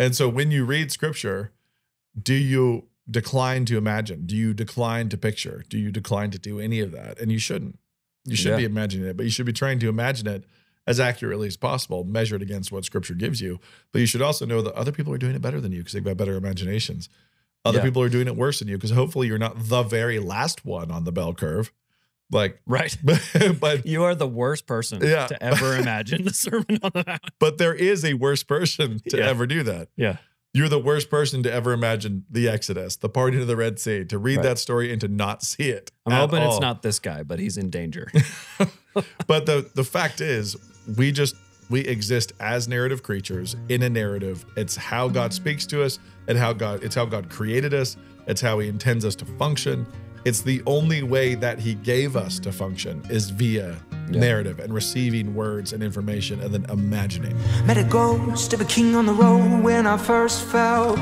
And so when you read scripture, do you decline to imagine? Do you decline to picture? Do you decline to do any of that? And you shouldn't. You should Yeah. be imagining it, but you should be trying to imagine it as accurately as possible, measured against what scripture gives you. But you should also know that other people are doing it better than you because they've got better imaginations. Other Yeah. people are doing it worse than you because hopefully you're not the very last one on the bell curve. Like, Right. but You are the worst person Yeah. to ever imagine the Sermon on the Mount. but there is a worse person to Yeah. ever do that. Yeah. You're the worst person to ever imagine the Exodus, the parting of the Red Sea, to read Right. that story and to not see it. I'm hoping all. it's not this guy, but he's in danger. But the the fact is, we just we exist as narrative creatures in a narrative. It's how God speaks to us, and how God it's how God created us. It's how He intends us to function. It's the only way that He gave us to function is via Yeah. narrative and receiving words and information and then imagining. Met a ghost of a king on the road when I first fell.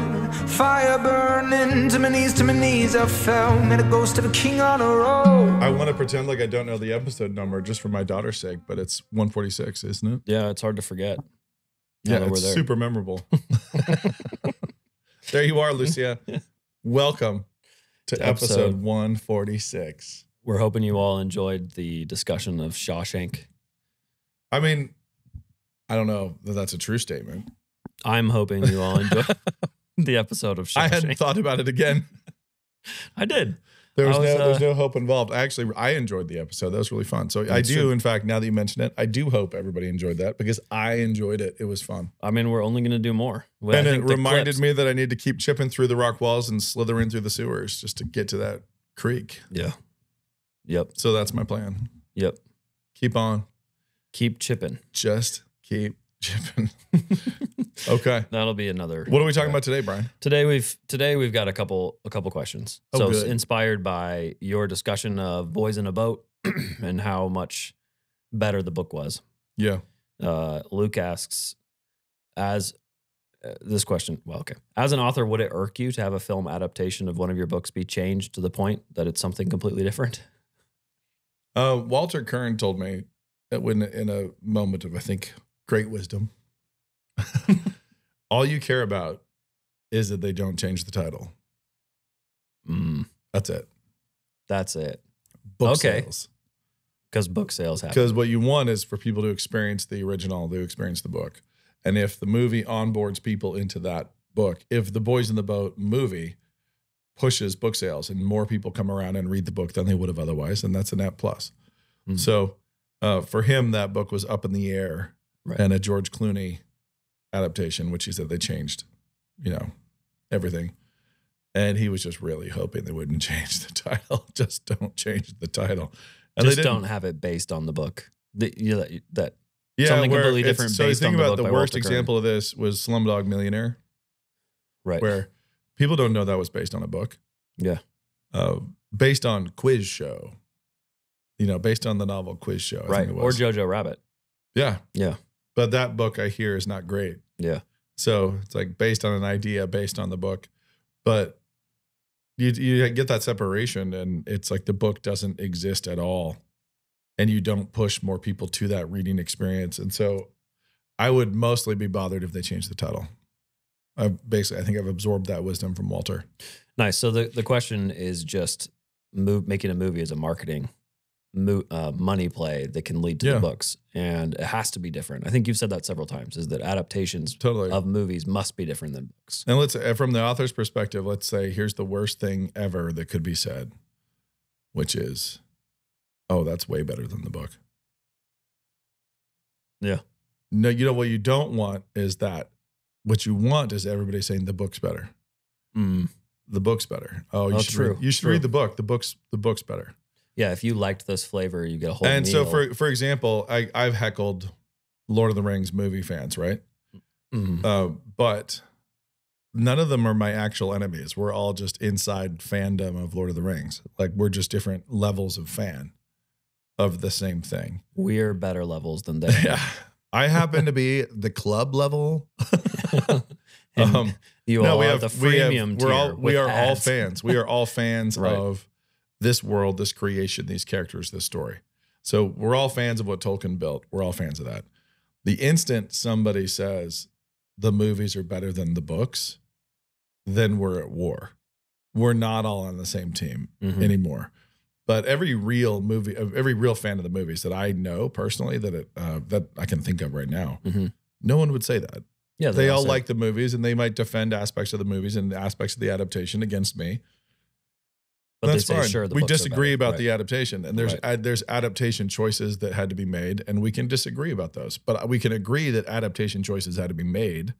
Fire burning to my knees, to my knees I fell. Met a ghost of a king on the road. I want to pretend like I don't know the episode number just for my daughter's sake, but it's 146, isn't it? yeah, it's hard to forget. Yeah, that we're it's super memorable. there you are, Lucia. Welcome to episode- 146. We're hoping you all enjoyed the discussion of Shawshank. I mean, I don't know that that's a true statement. I'm hoping you all enjoyed the episode of Shawshank. I hadn't thought about it again. I did. There was, was, no there's uh, no hope involved. Actually I enjoyed the episode. That was really fun. So I do, true. in fact, now that you mention it, I do hope everybody enjoyed that because I enjoyed it. It was fun. I mean, we're only going to do more. Well, and it reminded clips- me that I need to keep chipping through the rock walls and slithering through the sewers just to get to that creek. Yeah. Yep. So that's my plan. Yep. Keep on. Keep chipping. Just keep chipping. okay. That'll be another. What are we talking about today, Brian? Today we've today we've got a couple a couple questions. Oh, so good. inspired by your discussion of Boys in a Boat and how much better the book was. Yeah. Uh, Luke asks, as uh, this question, well, okay, as an author, would it irk you to have a film adaptation of one of your books be changed to the point that it's something completely different? Uh, Walter Kirn told me that when in a moment of, I think, great wisdom, all you care about is that they don't change the title. Mm, That's it. that's it. Book Okay. sales. Because book sales happen. Because what you want is for people to experience the original, to experience the book. And if the movie onboards people into that book, if the Boys in the Boat movie pushes book sales and more people come around and read the book than they would have otherwise, then that's a net plus. Mhm. So uh, for him, that book was up in the air Right. and a George Clooney adaptation, which he said they changed, you know, everything. And he was just really hoping they wouldn't change the title. just don't change the title. And Just don't have it based on the book. The, you know, that, that Yeah, something completely different So based think on the about book the worst example of this was Slumdog Millionaire, right. where people don't know that was based on a book. Yeah. Uh, based on Quiz Show. You know, based on the novel Quiz Show. Right. Or. Jojo Rabbit. Yeah. Yeah. But that book I hear is not great. Yeah. So it's like based on an idea, based on the book. But you you get that separation and it's like the book doesn't exist at all. And you don't push more people to that reading experience. And so I would mostly be bothered if they changed the title. I basically I think I've absorbed that wisdom from Walter. Nice. So the, the question is just move, making a movie as a marketing mo- uh, money play that can lead to Yeah. the books. And it has to be different. I think you've said that several times is that adaptations Totally. of movies must be different than books. And let's uh, from the author's perspective, let's say here's the worst thing ever that could be said, which is, oh, that's way better than the book. Yeah. No, you know what you don't want is that. What you want is everybody saying the book's better. Mm. The book's better. Oh, you Oh, should true, read, you should true. read the book. The book's the book's better. Yeah. If you liked this flavor, you get a whole and so for for example, I I've heckled Lord of the Rings movie fans, right? Mhm. Uh, but none of them are my actual enemies. We're all just inside fandom of Lord of the Rings. Like we're just different levels of fan of the same thing. we're better levels than they. Yeah. I happen to be the club level. Um, you no, all we have the we have- we're all we are all fans. We are all fans Right. of this world, this creation, these characters, this story. So we're all fans of what Tolkien built. We're all fans of that. The instant somebody says the movies are better than the books, then we're at war. We're not all on the same team Mhm. anymore. But every real movie, every real fan of the movies that I know personally, that it, uh, that I can think of right now, Mhm. no one would say that. Yeah, They all say- like the movies, and they might defend aspects of the movies and aspects of the adaptation against me. But That's fine. sure. We disagree about the adaptation, and there's Right. ad, there's adaptation choices that had to be made, and we can disagree about those. But we can agree that adaptation choices had to be made.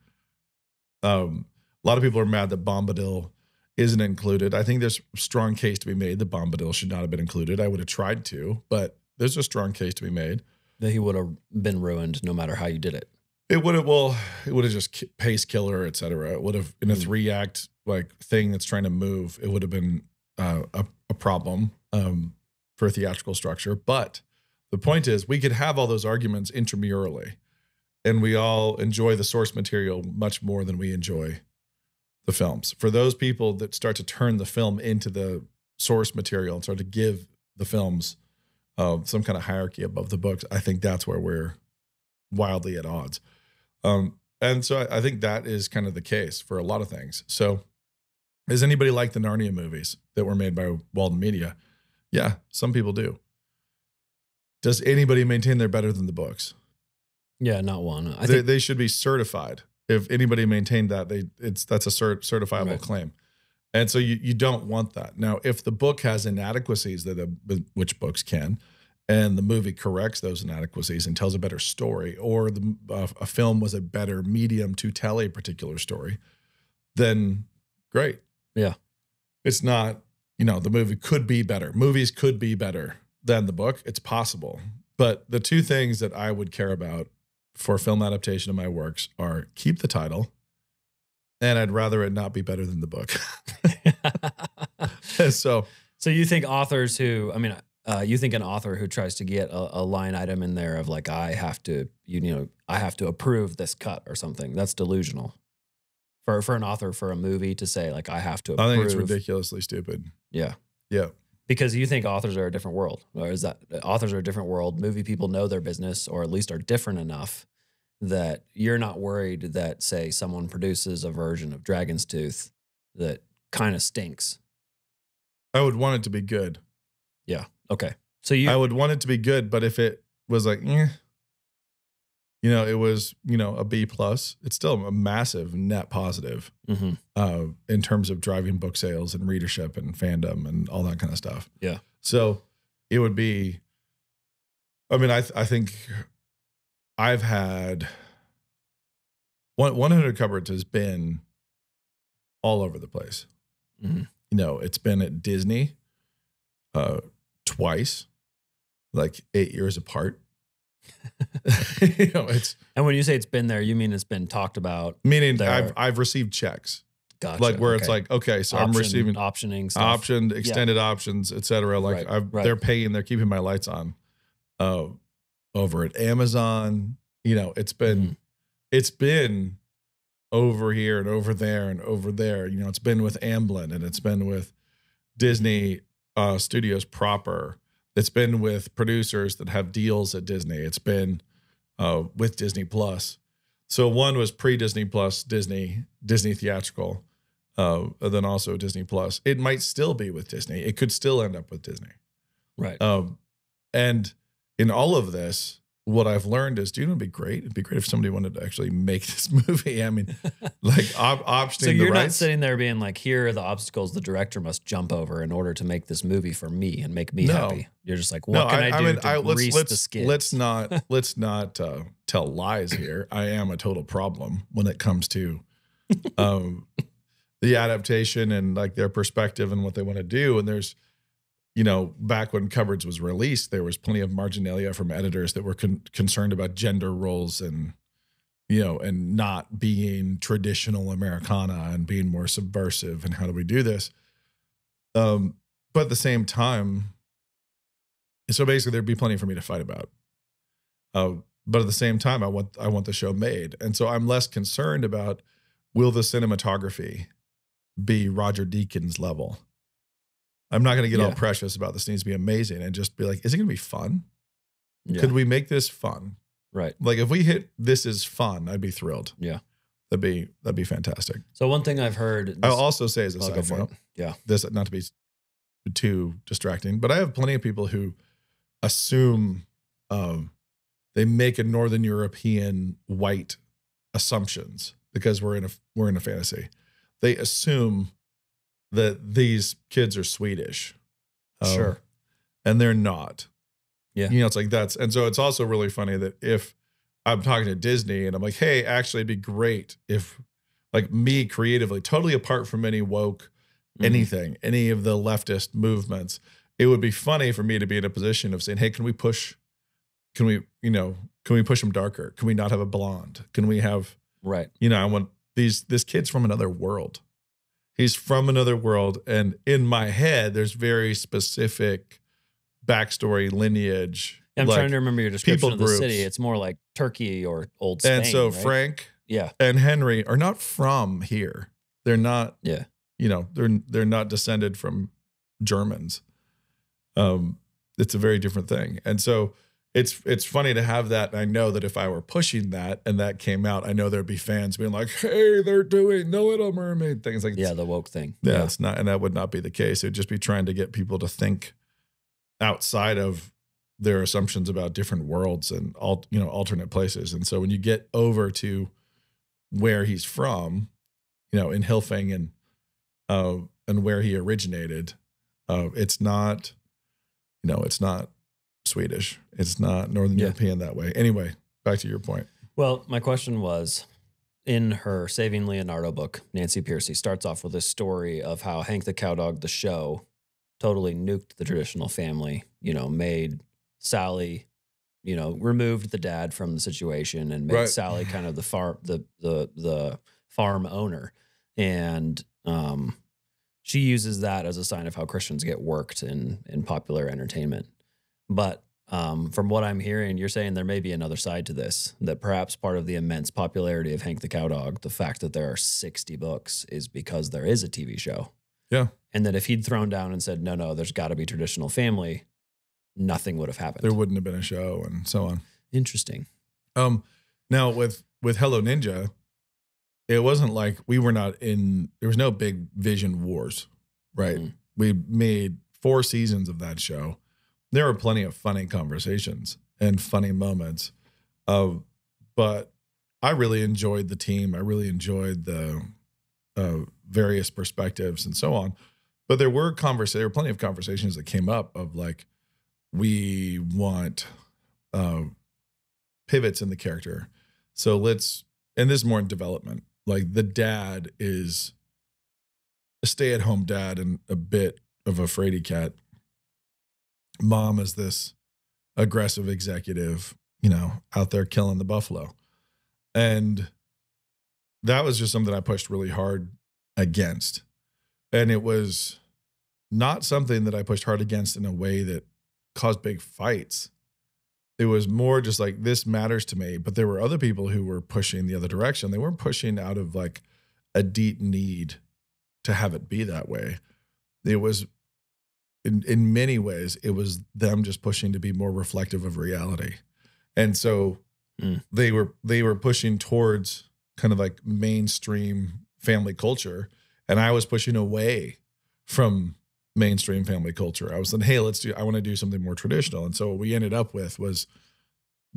Um, a lot of people are mad that Bombadil isn't included. I think there's a strong case to be made that Bombadil should not have been included. I would have tried to, but there's a strong case to be made. that he would have been ruined no matter how you did it. It would have well, it would have just pace killer, et cetera. It would have in a Mm. three act like thing that's trying to move. It would have been uh, a a problem um, for a theatrical structure. But the point is, we could have all those arguments intramurally, and we all enjoy the source material much more than we enjoy the films. For those people that start to turn the film into the source material and start to give the films uh, some kind of hierarchy above the books, I think that's where we're wildly at odds. Um, and so I, I think that is kind of the case for a lot of things. So, does anybody like the Narnia movies that were made by Walden Media? Yeah, some people do. Does anybody maintain they're better than the books? Yeah, not one. I they, think they should be certified. If anybody maintained that, they it's that's a cert, certifiable Right. claim. And so you you don't want that. Now, if the book has inadequacies that a, which books can, and the movie corrects those inadequacies and tells a better story, or the uh, a film was a better medium to tell a particular story, then great. Yeah. it's not. You know, the movie could be better. Movies could be better than the book. It's possible. But the two things that I would care about for film adaptation of my works are keep the title, and I'd rather it not be better than the book. so so you think authors who, I mean, uh, you think an author who tries to get a, a line item in there of like, I have to, you know, I have to approve this cut or something. That's delusional. For for an author for a movie to say like, I have to approve. I think it's ridiculously stupid. Yeah. Yeah. Because you think authors are a different world, or is that authors are a different world? Movie people know their business, or at least are different enough that you're not worried that, say, someone produces a version of Dragon's Tooth that kind of stinks. I would want it to be good. Yeah. Okay, so you I would want it to be good, but if it was like, eh, you know, it was, you know, a B plus, it's still a massive net positive Mhm. uh, in terms of driving book sales and readership and fandom and all that kind of stuff. Yeah. So it would be, I mean, I, th- I think I've had one, 100 cupboards has been all over the place. Mhm. You know, it's been at Disney uh, twice, like eight years apart. you know, it's and when you say it's been there, you mean it's been talked about. meaning There I've I've received checks Gotcha. like where it's like okay, so Option- I'm receiving optioning stuff. optioned, extended options, et cetera. Like Right, I've, right. they're paying, they're keeping my lights on. Uh, over at Amazon, you know, it's been Mm-hmm. it's been over here and over there and over there. You know, it's been with Amblin and it's been with Disney uh, Studios proper. It's been with producers that have deals at Disney. It's been uh, with Disney Plus. So one was pre Disney Plus, Disney, Disney theatrical, uh, and then also Disney Plus. It might still be with Disney. It could still end up with Disney. right. Um, and in all of this, what I've learned is, dude, it'd be great. It'd be great if somebody wanted to actually make this movie. I mean, like op- optioning so you're not sitting there being like, here are the obstacles the director must jump over in order to make this movie for me and make me No. happy. You're just like, what can I, do to let's grease the let's skids? let's not let's not uh, tell lies here. I am a total problem when it comes to um, the adaptation and like their perspective and what they want to do. And there's, you know, back when Cupboards was released, there was plenty of marginalia from editors that were con- concerned about gender roles and you know, and not being traditional Americana and being more subversive. And how do we do this? Um, but at the same time, so basically there'd be plenty for me to fight about. Uh, but at the same time, I want I want the show made, and so I'm less concerned about will the cinematography be Roger Deakins level. I'm not going to get all precious about this needs to be amazing and just be like, is it going to be fun? Yeah. Could we make this fun? right. Like if we hit this is fun, I'd be thrilled. Yeah. That'd be that'd be fantastic. So one thing I've heard. I'll also say is a go side note. Yeah. this not to be too distracting, but I have plenty of people who assume um, they make a Northern European white assumptions because we're in a we're in a fantasy. They assume that these kids are Swedish, Um, Sure. and they're not. Yeah. you know, it's like that's and so it's also really funny that if I'm talking to Disney and I'm like, hey, actually, it'd be great if like me creatively, totally apart from any woke Mhm. anything, any of the leftist movements. It would be funny for me to be in a position of saying, "Hey, can we push? Can we, you know, can we push them darker? Can we not have a blonde? Can we have, Right. you know, I want these this kid's from another world. He's from another world, and in my head, there's very specific backstory, lineage. I'm like- trying to remember your description people of the groups. city. It's more like Turkey or old Spain. and so right? Frank Yeah. and Henry are not from here. They're not. Yeah. You know, they're they're not descended from Germans. Um, it's a very different thing, and so it's it's funny to have that. And I know that if I were pushing that and that came out, I know there'd be fans being like, "Hey, they're doing the Little Mermaid things like Yeah. The woke thing. yeah, it's not, and that would not be the case. It'd just be trying to get people to think outside of their assumptions about different worlds and all you know alternate places. And so when you get over to where he's from, you know, in Hylfing and uh, and where he originated, uh, it's not, you know, it's not Swedish. It's not Northern Yeah. European that way. Anyway, back to your point. Well, my question was in her Saving Leonardo book, Nancy Pearcey starts off with a story of how Hank the Cowdog, the show, totally nuked the traditional family, you know, made Sally, you know, removed the dad from the situation and made Right. Sally kind of the farm the the the farm owner. And um she uses that as a sign of how Christians get worked in in popular entertainment. But um, from what I'm hearing, you're saying there may be another side to this. That perhaps part of the immense popularity of Hank the Cowdog, the fact that there are 60 books, is because there is a TV show. Yeah. And that if he'd thrown down and said, no, no, there's got to be traditional family, nothing would have happened. There wouldn't have been a show and so on. Interesting. Um, now with with Hello Ninja, it wasn't like we were not in. There was no big vision wars, right? Mm. We made four seasons of that show. There were plenty of funny conversations and funny moments, uh, but I really enjoyed the team. I really enjoyed the uh, various perspectives and so on. But there were convers there were plenty of conversations that came up of like, we want uh, pivots in the character. So let's, and this is more in development. Like the dad is a stay at home dad and a bit of a fraidy cat. Mom is this aggressive executive, you know, out there killing the buffalo. And that was just something I pushed really hard against. And it was not something that I pushed hard against in a way that caused big fights it was more just like this matters to me but there were other people who were pushing the other direction they weren't pushing out of like a deep need to have it be that way it was in in many ways it was them just pushing to be more reflective of reality and so Mm. they were they were pushing towards kind of like mainstream family culture and i was pushing away from mainstream family culture. I was like, hey, let's do, I want to do something more traditional. And so what we ended up with was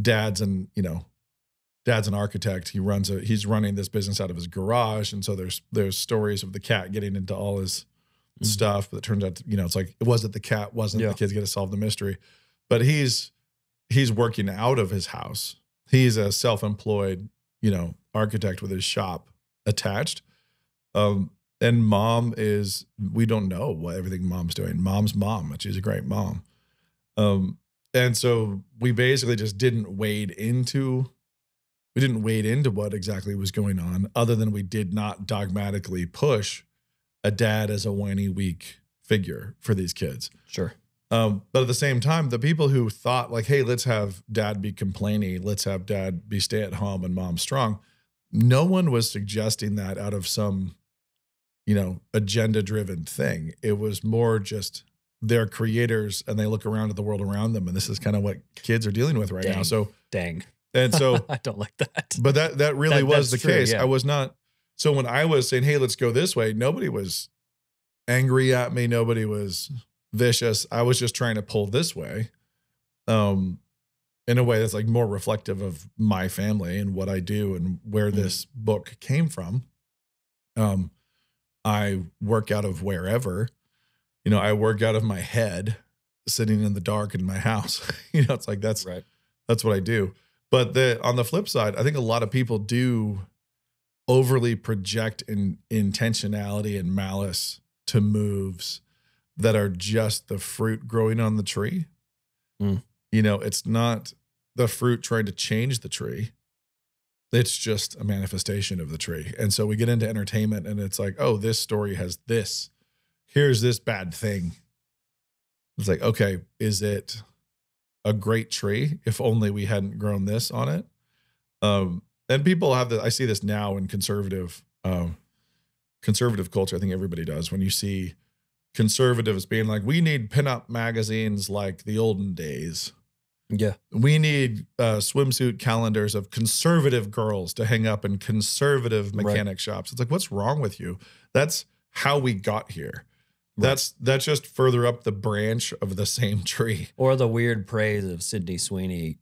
dad's and, you know, dad's an architect. He runs a, he's running this business out of his garage. And so there's, there's stories of the cat getting into all his Mhm. stuff, but it turns out, you know, it's like, it wasn't the cat, wasn't Yeah. the kid's going to solve the mystery, but he's, he's working out of his house. He's a self-employed, you know, architect with his shop attached. Um, and mom is we don't know what everything mom's doing. Mom's mom, she's a great mom. Um, and so we basically just didn't wade into we didn't wade into what exactly was going on, other than we did not dogmatically push a dad as a whiny, weak figure for these kids. Sure. Um, but at the same time, the people who thought like, "Hey, let's have dad be complaining, let's have dad be stay at home and mom strong," no one was suggesting that out of some, you know, agenda driven thing. It was more just they're creators and they look around at the world around them, and this is kind of what kids are dealing with right now. So Dang. And so I don't like that. but that that really That- was the true, case. yeah. I was not so when I was saying, "Hey, let's go this way," nobody was angry at me. Nobody was vicious. I was just trying to pull this way, um, in a way that's like more reflective of my family and what I do and where Mhm. this book came from. Um, I work out of wherever, you know. I work out of my head, sitting in the dark in my house. you know, it's like that's right. that's what I do. But the on the flip side, I think a lot of people do overly project in intentionality and malice to moves that are just the fruit growing on the tree. Mm. You know, it's not the fruit trying to change the tree. It's just a manifestation of the tree. And so we get into entertainment and it's like, oh, this story has this. Here's this bad thing. It's like, okay, is it a great tree if only we hadn't grown this on it? Um, and people have the I see this now in conservative um conservative culture. I think everybody does when you see conservatives being like, we need pinup magazines like the olden days. Yeah. We need uh, swimsuit calendars of conservative girls to hang up in conservative Right. mechanic shops. It's like, what's wrong with you? That's how we got here. Right. That's that's just further up the branch of the same tree. Or the weird praise of Sydney Sweeney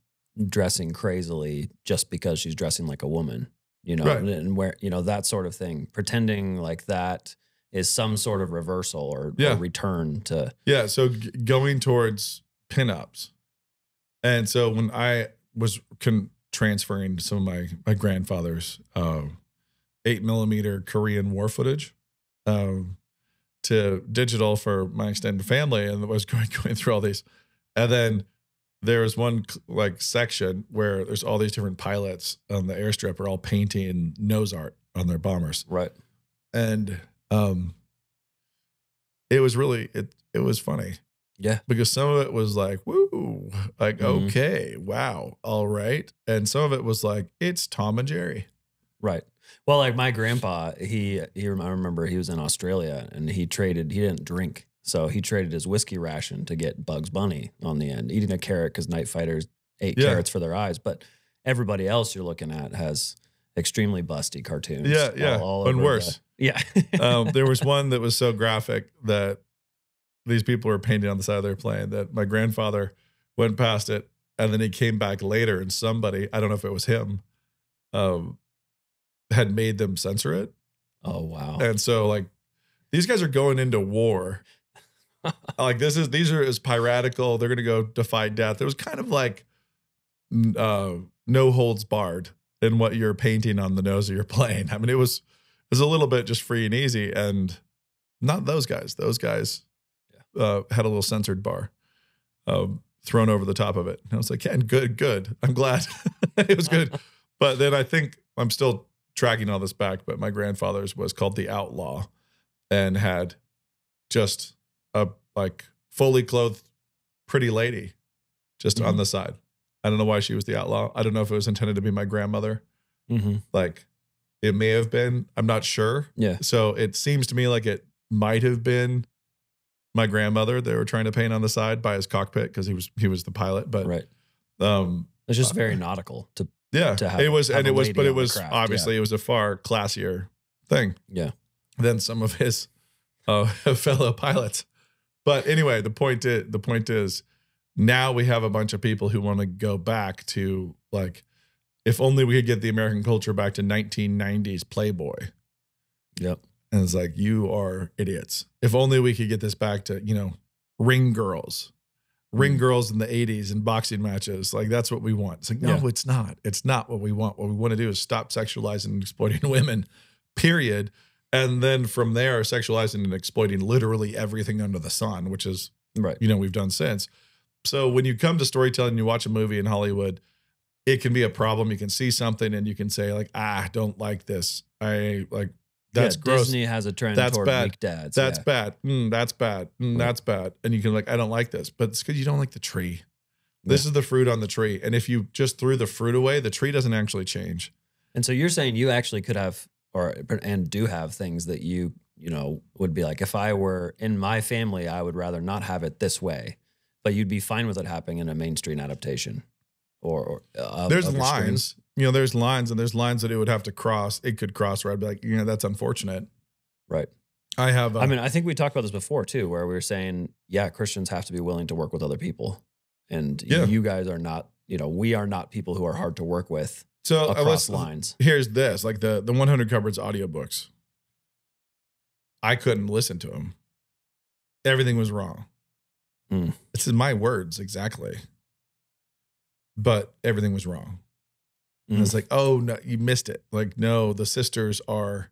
dressing crazily just because she's dressing like a woman, you know, Right. and, and where, you know, that sort of thing, pretending like that is some sort of reversal or, Yeah. or return to, Yeah, so g- going towards pinups, and so when I was con- transferring some of my my grandfather's uh, eight millimeter Korean war footage um, to digital for my extended family, and was going going through all these, and then there was one like section where there's all these different pilots on the airstrip are all painting nose art on their bombers right. and um it was really it it was funny Yeah. because some of it was like woo like Mhm. okay wow all right and some of it was like it's tom and jerry Right. Well, like my grandpa, he he I remember he was in Australia and he traded he didn't drink. So he traded his whiskey ration to get Bugs Bunny on the end, eating a carrot because night fighters ate Yeah. carrots for their eyes. But everybody else you're looking at has extremely busty cartoons. Yeah, yeah. all And over worse. the- yeah. um there was one that was so graphic that these people were painting on the side of their plane that my grandfather went past it and then he came back later and somebody i don't know if it was him um had made them censor it oh wow. And so like these guys are going into war. Like this is these are as piratical. They're gonna go defy death. It was kind of like uh no holds barred in what you're painting on the nose of your plane. I mean, it was it was a little bit just free and easy, and not those guys. Those guys uh, had a little censored bar um, thrown over the top of it. And I was like, Ken, good, good. I'm glad it was good. But then I think I'm still tracking all this back, but my grandfather's was called The Outlaw and had just a like fully clothed pretty lady just on Mhm. the side. I don't know why she was the outlaw. I don't know if it was intended to be my grandmother. hmm Like it may have been. I'm not sure. Yeah. So it seems to me like it might have been my grandmother they were trying to paint on the side by his cockpit because he was he was the pilot. But Right. um It's just Uh, very nautical to yeah, to have- it was, and it was, but it was craft, obviously it was a far classier thing yeah. than some of his uh, fellow pilots. But anyway, the point is, the point is, now we have a bunch of people who want to go back to like, if only we could get the American culture back to 1990s Playboy. Yep. And it's like, you are idiots. If only we could get this back to, you know, ring girls, ring Mm. girls in the 80s in boxing matches. Like, that's what we want. It's like, no, Yeah. it's not. It's not what we want. What we want to do is stop sexualizing and exploiting women, period. And then from there, sexualizing and exploiting literally everything under the sun, which is, Right. you know, we've done since. So when you come to storytelling, you watch a movie in Hollywood, it can be a problem. You can see something and you can say, like, ah, I don't like this. I like, that's yeah, gross. Disney has a trend That's toward bad. weak dads. That's yeah. bad. Mm, that's bad. Mm. That's bad. And you can like, I don't like this, but it's because you don't like the tree. This is the fruit on the tree. And if you just threw the fruit away, the tree doesn't actually change. And so you're saying you actually could have, or and do have things that you you know would be like, if I were in my family, I would rather not have it this way, but you'd be fine with it happening in a mainstream adaptation. or, or uh, there's lines, you know, there's lines and there's lines that it would have to cross. It could cross where I'd be like, you know, that's unfortunate. Right. I have, uh, I mean, I think we talked about this before too, where we were saying, yeah, Christians have to be willing to work with other people, and Yeah. you guys are not. You know, we are not people who are hard to work with so uh, across let's- lines. here's this like the the 100 cupboards audiobooks. I couldn't listen to them everything was wrong. Mm. it's in my words exactly. But everything was wrong. And Mm. it's like oh no you missed it. Like no the sisters are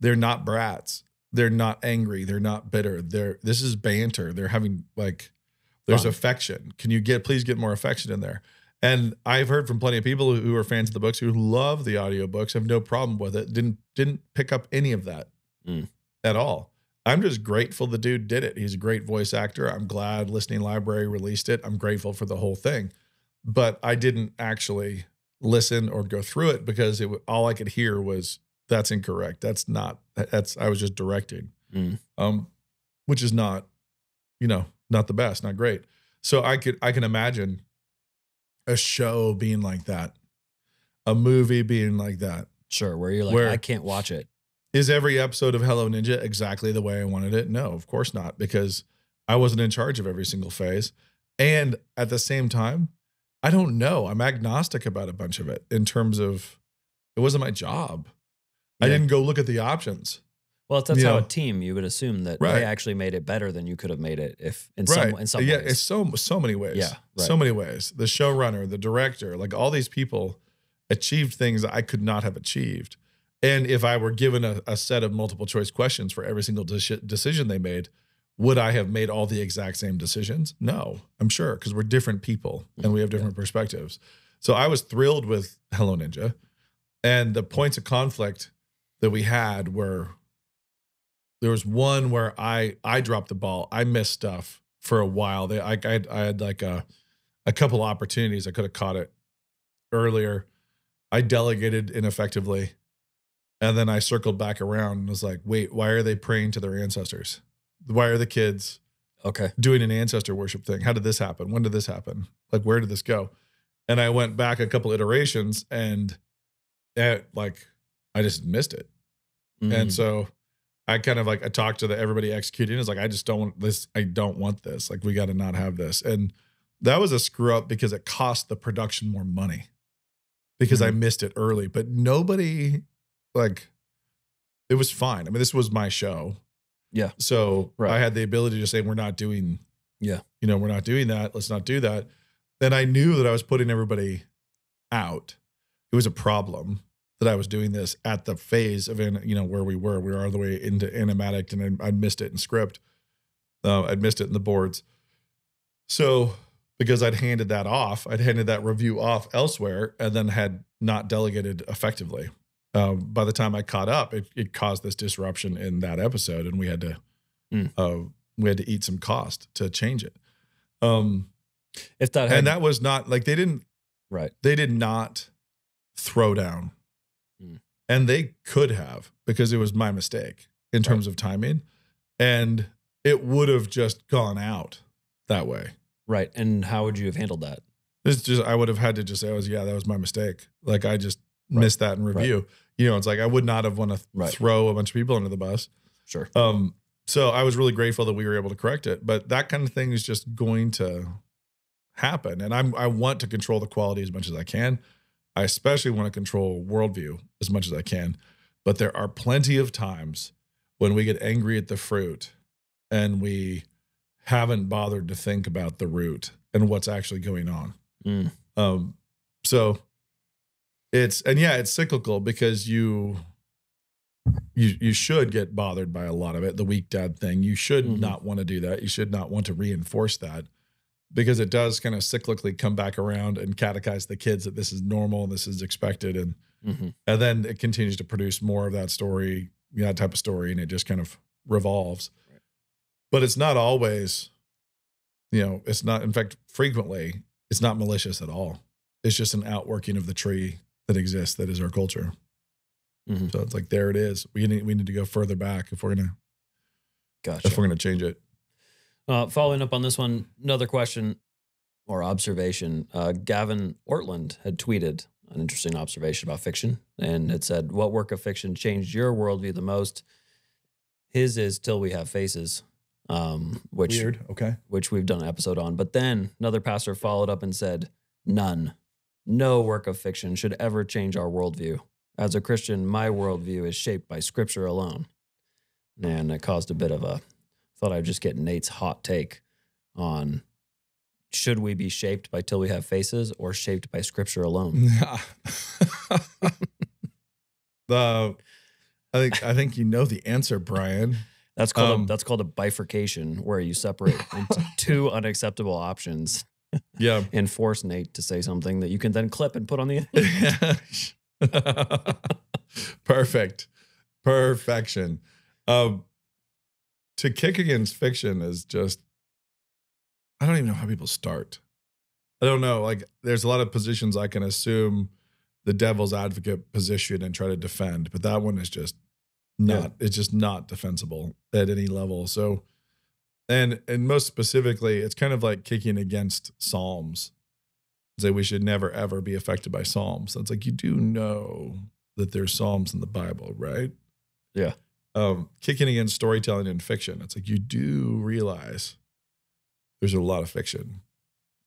they're not brats. They're not angry. They're not bitter. They're this is banter. They're having like there's Fun. affection. Can you get please get more affection in there and i've heard from plenty of people who are fans of the books who love the audiobooks have no problem with it didn't didn't pick up any of that Mm. at all. I'm just grateful the dude did it. He's a great voice actor. I'm glad listening library released it. I'm grateful for the whole thing. But i didn't actually listen or go through it because it all i could hear was that's incorrect. That's not that's i was just directing. Mm. um which is not you know not the best not great. So i could i can imagine a show being like that. A movie being like that. Sure, where you're like, Where- I can't watch it. is every episode of hello ninja exactly the way i wanted it? No of course not because i wasn't in charge of every single phase. And at the same time i don't know. I'm agnostic about a bunch of it in terms of it wasn't my job. I didn't go look at the options Well, that's you how a team you would assume that Right. they actually made it better than you could have made it if in some in some yeah, ways. it's so so many ways. Yeah, right. so many ways. The showrunner, the director, like all these people achieved things I could not have achieved. And if I were given a, a set of multiple choice questions for every single deci- decision they made, would I have made all the exact same decisions? No, I'm sure because we're different people and we have mm-hmm. different perspectives. So I was thrilled with Hello Ninja, and the points of conflict that we had were there was one where I I dropped the ball. I missed stuff for a while. They I I had, I had like a a couple opportunities. I could have caught it earlier. I delegated ineffectively. And then I circled back around and was like, wait, why are they praying to their ancestors? Why are the kids okay. doing an ancestor worship thing? How did this happen? When did this happen? Like, where did this go? And I went back a couple iterations and it, like, I just missed it. Mhm. And so I kind of like I talked to the everybody executing. It's like I just don't want this. I don't want this. Like we got to not have this. And that was a screw up because it cost the production more money because I mm-hmm. missed it early. But nobody like it was fine. I mean, this was my show. Yeah. So Right. I had the ability to say we're not doing. Yeah. You know, we're not doing that. Let's not do that. Then I knew that I was putting everybody out. It was a problem that I was doing this at the phase of in you know where we were. We were all the way into animatic, and I, I missed it in script. Uh, I'd missed it in the boards. So because I'd handed that off, I'd handed that review off elsewhere, and then had not delegated effectively. Um, by the time I caught up, it, it caused this disruption in that episode, and we had to Mm. uh, we had to eat some cost to change it. Um, if that had, and that was not like they didn't right. they did not throw down. And they could have because it was my mistake in terms of timing. And it would have just gone out that way. Right. And how would you have handled that? It's just I would have had to just say, "Oh, yeah, that was my mistake." Like I just Right. missed that in review. You know, it's like I would not have want to Right. throw a bunch of people under the bus. Sure. Um, so I was really grateful that we were able to correct it. But that kind of thing is just going to happen. And I'm I want to control the quality as much as I can. I especially want to control worldview as much as I can. But there are plenty of times when we get angry at the fruit and we haven't bothered to think about the root and what's actually going on. Mm. Um, so it's and yeah, it's cyclical because you you you should get bothered by a lot of it. The weak dad thing. You should Mhm. not want to do that. You should not want to reinforce that because it does kind of cyclically come back around and catechize the kids that this is normal, and this is expected, and hmm and then it continues to produce more of that story, that type of story, and it just kind of revolves. Right. But it's not always, you know, it's not. In fact, frequently, it's not malicious at all. It's just an outworking of the tree that exists that is our culture. Mhm. So it's like there it is. We need we need to go further back if we're gonna Gotcha. if we're gonna change it. Uh, following up on this one, another question. or observation. Uh, Gavin Ortlund had tweeted an interesting observation about fiction and it said, What work of fiction changed your worldview the most? His is Till We Have Faces, um, which, Weird. Okay. which we've done an episode on. But then another pastor followed up and said, None. No work of fiction should ever change our worldview. As a Christian, my worldview is shaped by scripture alone. And it caused a bit of a thought I'd just get Nate's hot take on should we be shaped by till we have faces or shaped by scripture alone? the I think I think you know the answer, Brian. That's called Um, a, that's called a bifurcation where you separate into two unacceptable options Yeah. and force Nate to say something that you can then clip and put on the Perfect. Perfection. Um, to kick against fiction is just, I don't even know how people start. I don't know. Like, there's a lot of positions I can assume the devil's advocate position and try to defend, but that one is just not, it's just not defensible at any level. So, and, and most specifically, it's kind of like kicking against Psalms say we should never ever be affected by psalms that's like you do know that there's psalms in the bible right Yeah. Um kicking against storytelling and fiction. It's like you do realize there's a lot of fiction.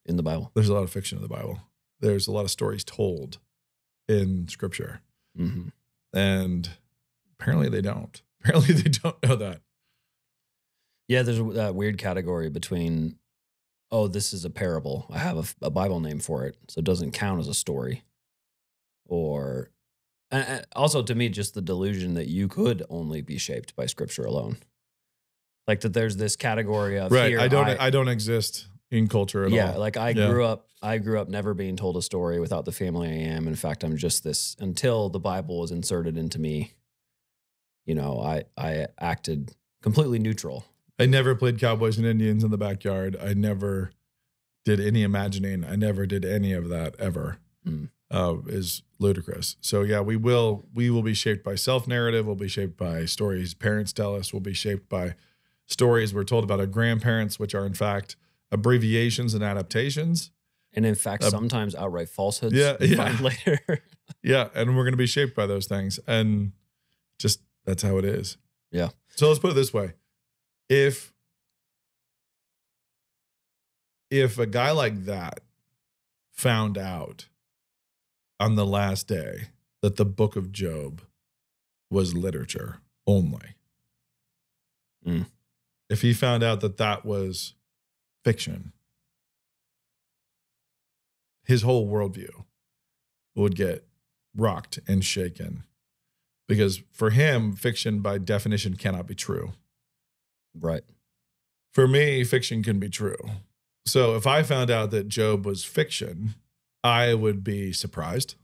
In the Bible. there's a lot of fiction in the bible. There's a lot of stories told in scripture. Hmm and apparently they don't. Apparently they don't know that. Yeah, there's that weird category between, oh, this is a parable. I have a, a Bible name for it, so it doesn't count as a story. Or, and, also to me, just the delusion that you could only be shaped by Scripture alone. Like that, there's this category of right here, i don't I, don't exist in culture at yeah, all like I Yeah. grew up, I grew up never being told a story without the family I am. In fact, I'm just this until the Bible was inserted into me. You know, I I acted completely neutral. I never played Cowboys and Indians in the backyard. I never did any imagining. I never did any of that ever. Mm. Uh, is ludicrous. So yeah, we will we will be shaped by self narrative. We'll be shaped by stories parents tell us. We'll be shaped by stories we're told about our grandparents, which are in fact abbreviations and adaptations. And in fact, Uh, sometimes outright falsehoods. yeah, yeah. later. Yeah, and we're going to be shaped by those things, and just that's how it is. Yeah. So let's put it this way: if if a guy like that found out on the last day that the Book of Job was literature only, Mm. if he found out that that was fiction, his whole worldview would get rocked and shaken because for him, fiction by definition cannot be true. right. For me, fiction can be true. So if I found out that Job was fiction, I would be surprised.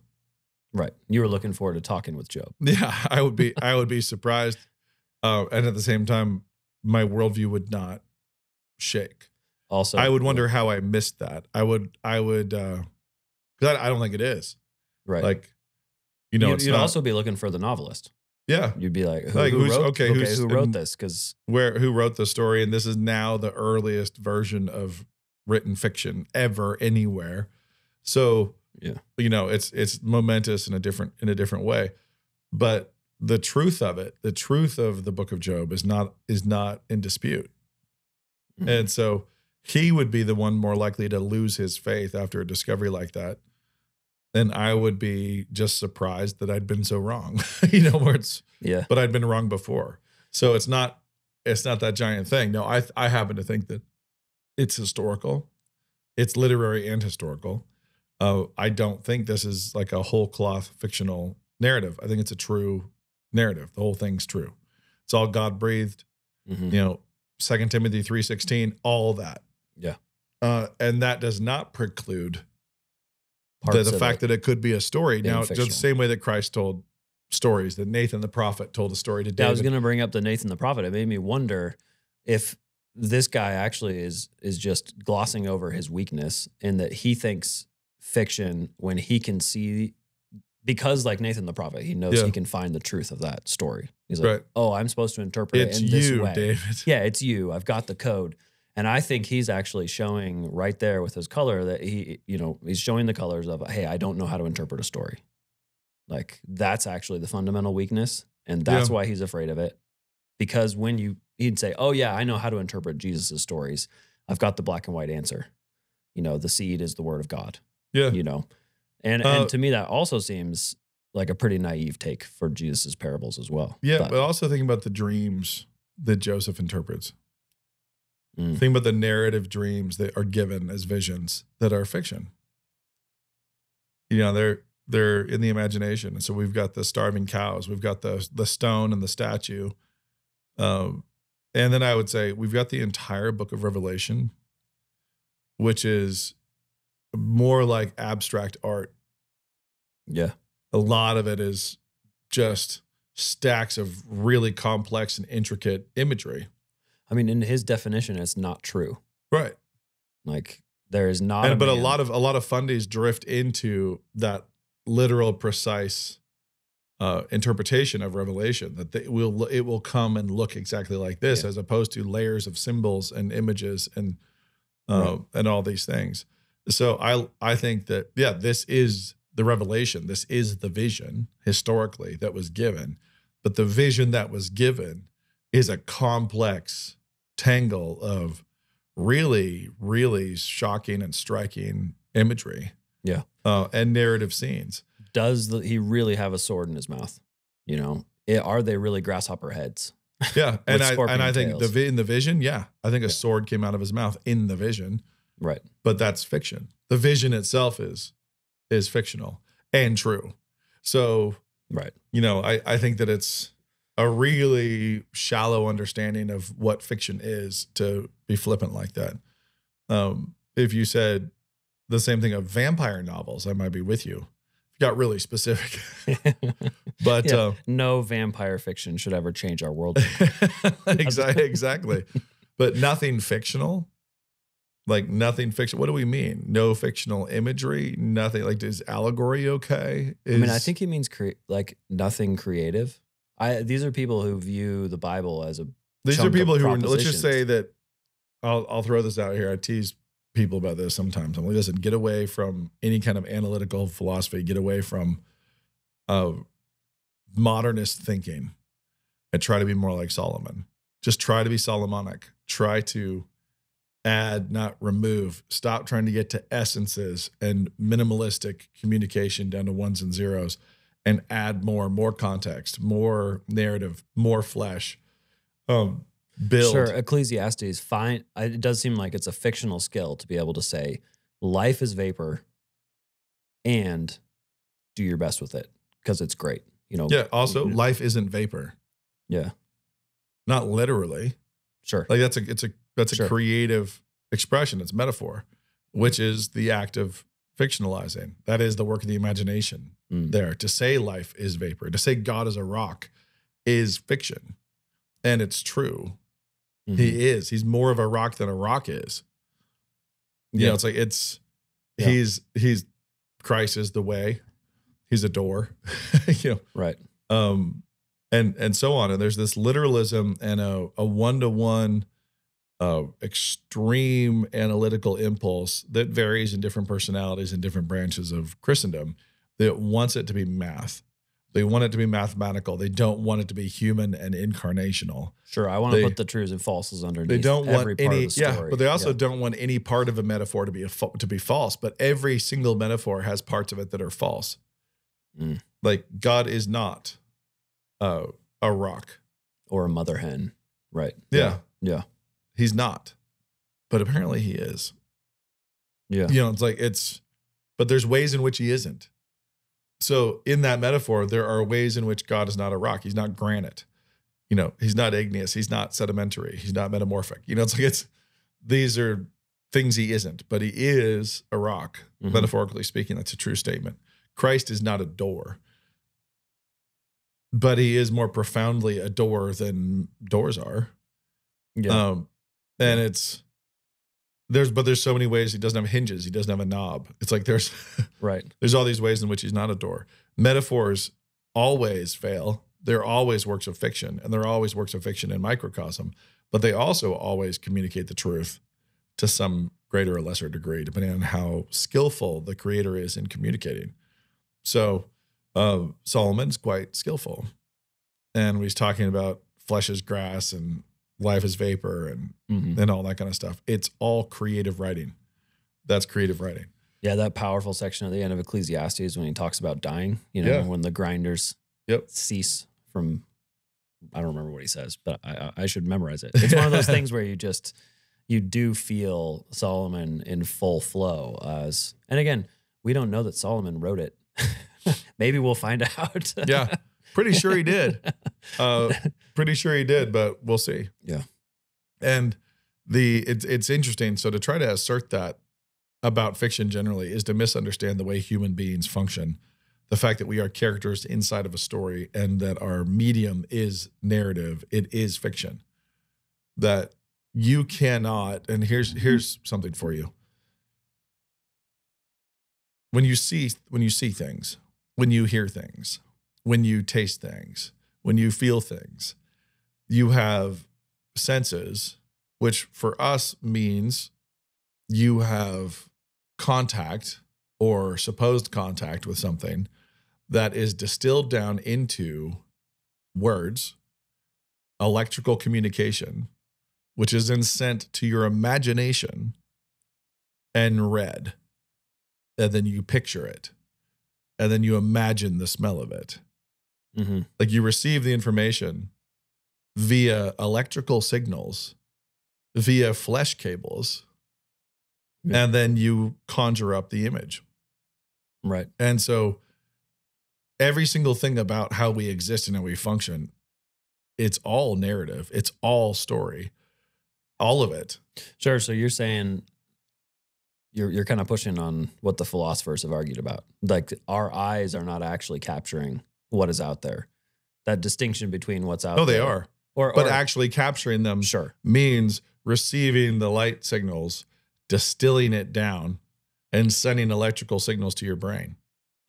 Right. You were looking forward to talking with Joe. Yeah, I would be. I would be surprised, uh, and at the same time, my worldview would not shake. Also, I would wonder how I missed that. I would. I would. Because I, I don't think it is. Right. Like, you know, you'd not, also be looking for the novelist. yeah. You'd be like, who, Like, who who's- wrote, okay, okay, who's- who wrote this? Because where who wrote the story and this is now the earliest version of written fiction ever anywhere so Yeah. you know it's it's momentous in a different in a different way but the truth of it the truth of the book of job is not is not in dispute Mhm. and so he would be the one more likely to lose his faith after a discovery like that and i would be just surprised that i'd been so wrong you know where it's yeah, but I'd been wrong before. So it's not it's not that giant thing. No, I I happen to think that it's historical. It's literary and historical. Uh, I don't think this is like a whole cloth fictional narrative. I think it's a true narrative. The whole thing's true. It's all God breathed. Mhm. You know, Second Timothy three sixteen, all that. Yeah. Uh, and that does not preclude the, the fact it. that it could be a story. Now, just the same way that Christ told stories, that Nathan the prophet told a story to David. Yeah, I was going to bring up the Nathan the prophet. It made me wonder if this guy actually is is just glossing over his weakness in that he thinks fiction when he can see because like Nathan the prophet, he knows Yeah. he can find the truth of that story. He's like, Right. "Oh, I'm supposed to interpret it's it in this you, way." David. Yeah, it's you. I've got the code. And I think he's actually showing right there with his color that he, you know, he's showing the colors of, hey, I don't know how to interpret a story. Like that's actually the fundamental weakness. And that's Yeah. why he's afraid of it. Because when you, he'd say, oh, yeah, I know how to interpret Jesus' stories. I've got the black and white answer. You know, the seed is the word of God, Yeah. you know. And, Uh, and to me, that also seems like a pretty naive take for Jesus' parables as well. Yeah, But- but also think about the dreams that Joseph interprets. Mm. Think about the narrative dreams that are given as visions that are fiction. You know, they're they're in the imagination. And so we've got the starving cows, we've got the the stone and the statue. Um, and then I would say we've got the entire book of Revelation, which is more like abstract art yeah. a lot of it is just stacks of really complex and intricate imagery. I mean, in his definition, it's not true. Right. Like there is not. And, but a lot of a lot of fundies drift into that literal precise uh, interpretation of revelation that they will it will come and look exactly like this Yeah. as opposed to layers of symbols and images and uh, and all these things. So I I think that yeah this is the revelation this is the vision historically that was given but the vision that was given is a complex tangle of really really shocking and striking imagery Yeah. uh, and narrative scenes does the, he really have a sword in his mouth? You know, It- are they really grasshopper heads? yeah and I and I think the tails. in the vision yeah I think a sword came out of his mouth in the vision Right. but that's fiction. The vision itself is is fictional and true. So, Right. you know, I, I think that it's a really shallow understanding of what fiction is to be flippant like that. Um, if you said the same thing of vampire novels, I might be with you. You got really specific. But Yeah. uh, no vampire fiction should ever change our world. exactly, exactly. But nothing fictional, like nothing fiction. What do we mean? No fictional imagery. Nothing. Like is allegory okay? I mean, I think he means cre- like nothing creative. I these are people who view the Bible as a these are people who. Are, let's just say that. I'll I'll throw this out here. I tease people about this sometimes. I'm like, listen, get away from any kind of analytical philosophy. Get away from, uh, modernist thinking, and try to be more like Solomon. Just try to be Solomonic. Try to add, not remove. Stop trying to get to essences and minimalistic communication down to ones and zeros and add more, more context, more narrative, more flesh. Um, build. Sure, Ecclesiastes. Fine. It does seem like it's a fictional skill to be able to say life is vapor, and do your best with it because it's great. You know. Yeah. Also, Mhm. life isn't vapor. Yeah. Not literally. Sure. Like that's a it's a that's a creative expression. It's metaphor, which is the act of fictionalizing. That is the work of the imagination. Mm. There to say life is vapor, to say God is a rock, is fiction, and it's true. Mhm. He is. He's more of a rock than a rock is. You Yeah. know, it's like it's Yeah. he's he's Christ is the way. He's a door. you know, right. um, and and so on. And there's this literalism and a a one to one, uh, extreme analytical impulse that varies in different personalities and different branches of Christendom that wants it to be math. They want it to be mathematical. They don't want it to be human and incarnational. Sure. I want to put the truths and falses underneath. They don't every want part any, of the yeah, but they also Yeah. don't want any part of a metaphor to be a fa- to be false. But every single metaphor has parts of it that are false. Mm. Like God is not uh, a rock. or a mother hen. Right. Yeah. Yeah. He's not, but apparently he is. Yeah. You know, it's like it's, but there's ways in which he isn't. So in that metaphor, there are ways in which God is not a rock. He's not granite. You know, he's not igneous. He's not sedimentary. He's not metamorphic. You know, it's like it's these are things he isn't, but he is a rock. Mhm. Metaphorically speaking, that's a true statement. Christ is not a door, but he is more profoundly a door than doors are. Yeah. Um, and it's there's but there's so many ways he doesn't have hinges. He doesn't have a knob. It's like there's right. there's all these ways in which he's not a door. Metaphors always fail they're always works of fiction and they're always works of fiction in microcosm, but they also always communicate the truth to some greater or lesser degree, depending on how skillful the creator is in communicating. So uh, Solomon's quite skillful. And he's talking about flesh is grass and life is vapor and Mhm. and all that kind of stuff. It's all creative writing. That's creative writing. Yeah, that powerful section at the end of Ecclesiastes when he talks about dying, you know, Yeah. when the grinders Yep. cease from I don't remember what he says, but I, I I should memorize it. It's one of those things where you just you do feel Solomon in full flow as and again, we don't know that Solomon wrote it. Maybe we'll find out. Yeah. Pretty sure he did. Uh, pretty sure he did, but we'll see. Yeah. And the it's it's interesting. So to try to assert that about fiction generally is to misunderstand the way human beings function. The fact that we are characters inside of a story and that our medium is narrative, it is fiction. That you cannot, and here's here's something for you. When you see when you see things, when you hear things, when you taste things, when you feel things, you have senses, which for us means you have contact or supposed contact with something that is distilled down into words, electrical communication, which is then sent to your imagination and read. And then you picture it. And then you imagine the smell of it hmm like you receive the information via electrical signals via flesh cables Yeah. and then you conjure up the image Right. and so every single thing about how we exist and how we function it's all narrative it's all story all of it Sure. So you're saying you're you're kind of pushing on what the philosophers have argued about. Like our eyes are not actually capturing what is out there. That distinction between what's out no there. they are Or, but or- actually capturing them sure. means receiving the light signals distilling it down and sending electrical signals to your brain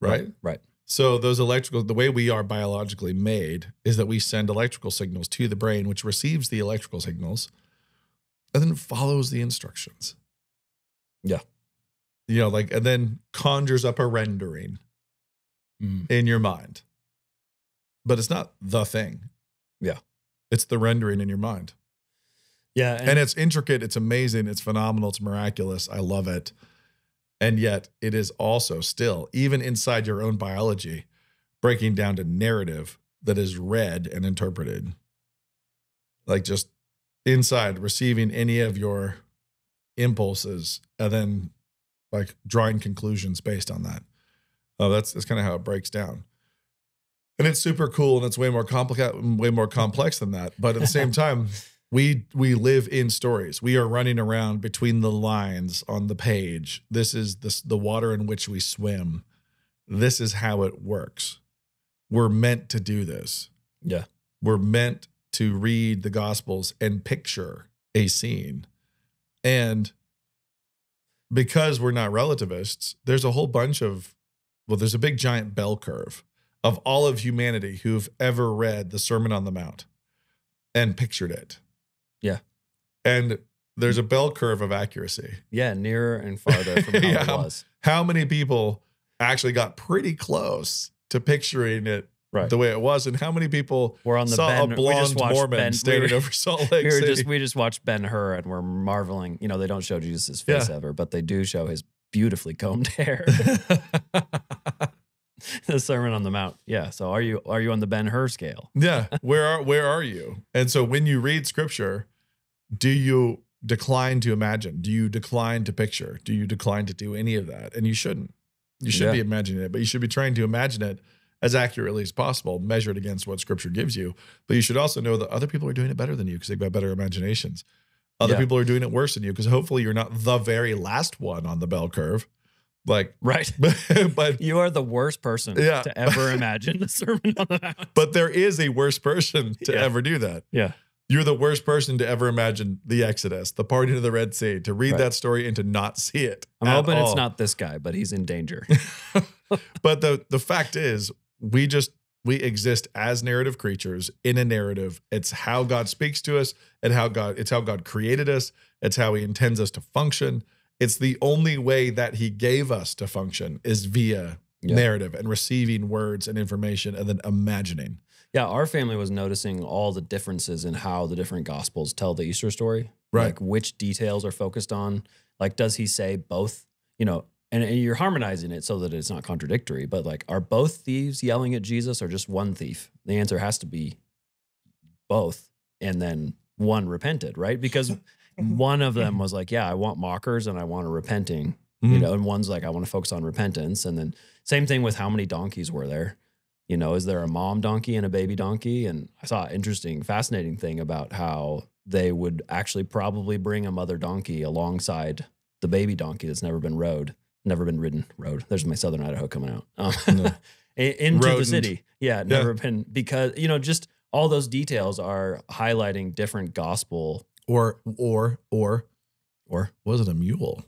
right Right. So those electrical, the way we are biologically made is that we send electrical signals to the brain, which receives the electrical signals and then follows the instructions. Yeah. You know, like, and then conjures up a rendering Mhm. in your mind. But it's not the thing. Yeah. It's the rendering in your mind. Yeah. And, it's intricate, it's amazing, it's phenomenal, it's miraculous. I love it. And yet it is also still, even inside your own biology, breaking down to narrative that is read and interpreted. Like just inside receiving any of your impulses and then like drawing conclusions based on that. Oh, that's that's kind of how it breaks down. And it's super cool and it's way more complicated, way more complex than that. But at the same time, we we live in stories. We are running around between the lines on the page. This is this the water in which we swim. This is how it works. We're meant to do this. Yeah. We're meant to read the gospels and picture a scene. And because we're not relativists, there's a whole bunch of well, there's a big giant bell curve of all of humanity who've ever read the Sermon on the Mount and pictured it. Yeah. And there's a bell curve of accuracy. yeah, nearer and farther from how Yeah. it was. How many people actually got pretty close to picturing it Right. the way it was, and how many people We're on the saw Ben. a blonde Mormon Ben. standing we were, over Salt Lake we were City? just we just watched Ben Hur and we're marveling. You know, they don't show Jesus' face ever, but they do show his beautifully combed hair. the Sermon on the Mount. Yeah. So are you are you on the Ben Hur scale? yeah, where are where are you? And so when you read scripture, do you decline to imagine? Do you decline to picture? Do you decline to do any of that? And you shouldn't. You should Yeah. be imagining it, but you should be trying to imagine it as accurately as possible, measured against what scripture gives you. But you should also know that other people are doing it better than you because they've got better imaginations. Other Yeah. people are doing it worse than you because hopefully you're not the very last one on the bell curve. Like, Right. but You are the worst person Yeah. to ever imagine the Sermon on the Mount. but there is a worse person to Yeah. ever do that. Yeah. You're the worst person to ever imagine the Exodus, the parting of the Red Sea, to read Right. that story and to not see it. I'm hoping it's not this guy, but he's in danger. But the the fact is, we just We exist as narrative creatures in a narrative. It's how God speaks to us and how God it's how God created us. It's how he intends us to function. It's the only way that he gave us to function is via Yeah. narrative and receiving words and information and then imagining. Yeah, our family was noticing all the differences in how the different gospels tell the Easter story. Right. Like which details are focused on. Like, does he say both? You know, and, and you're harmonizing it so that it's not contradictory, but like, are both thieves yelling at Jesus or just one thief? The answer has to be both. And then one repented, right? Because one of them was like, Yeah, I want mockers and I want a repenting, you Mhm. know, and one's like, I want to focus on repentance. And then same thing with how many donkeys were there? You know, is there a mom donkey and a baby donkey? And I saw an interesting, fascinating thing about how they would actually probably bring a mother donkey alongside the baby donkey that's never been rode, never been ridden, rode. There's my Southern Idaho coming out. Um, No. into Rodent. the city. Yeah, never been because, you know, just all those details are highlighting different gospel Or or or or was it a mule?